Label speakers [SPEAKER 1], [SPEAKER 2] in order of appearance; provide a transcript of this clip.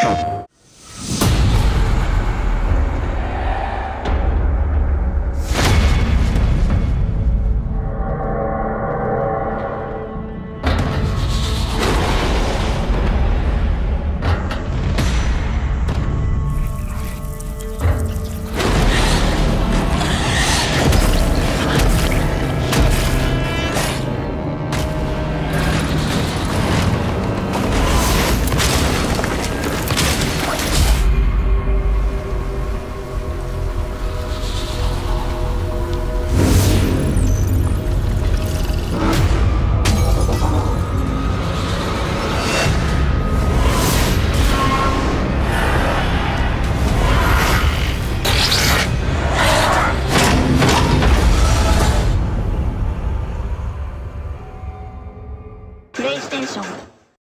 [SPEAKER 1] you プレイステーション。